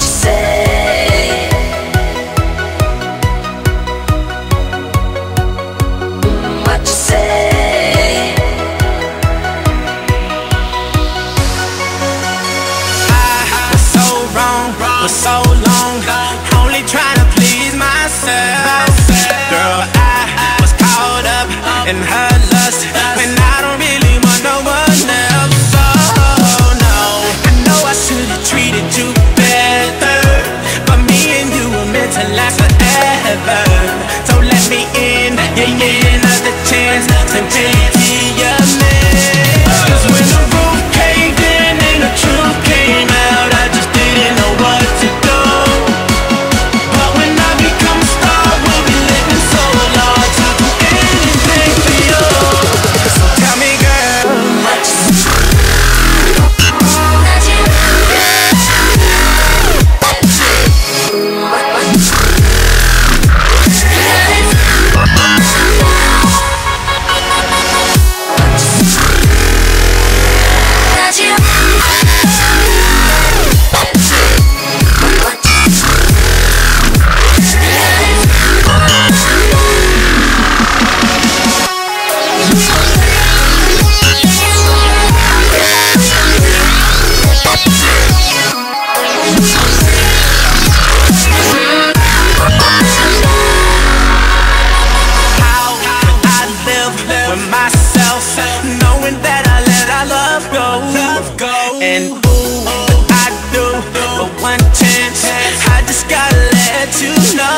Say for one chance. I just gotta let you know.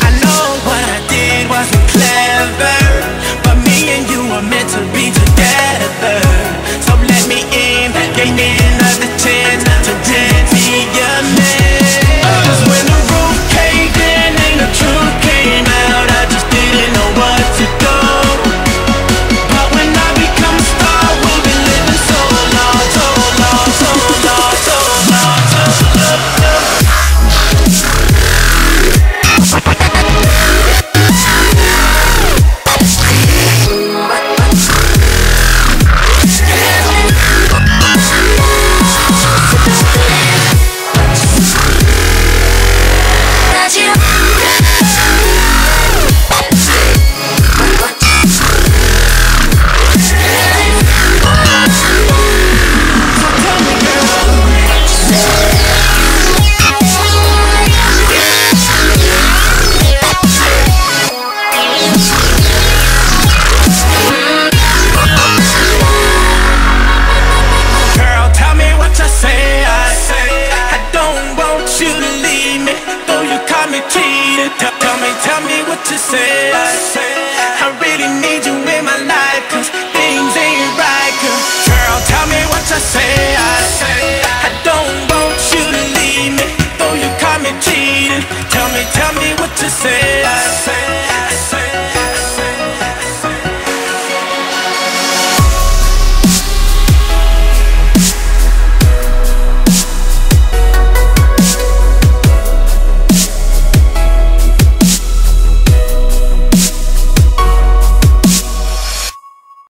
I know what I did wasn't clever, but me and you were meant to be together. So let me in, get in say I really need you in my life Cause things ain't right. Girl, tell me what you say. I don't want you to leave me Though you me cheating. Tell me, tell me what you say